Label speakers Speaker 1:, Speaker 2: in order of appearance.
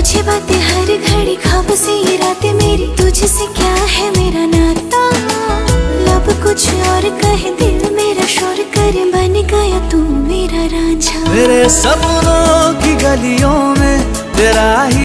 Speaker 1: तुझे बातें हर घड़ी खाब से ये रातें मेरी, तुझसे क्या है मेरा नाता? लब कुछ और कहे दिल मेरा शोर करे, बन गया तू मेरा राजा
Speaker 2: मेरे सपनों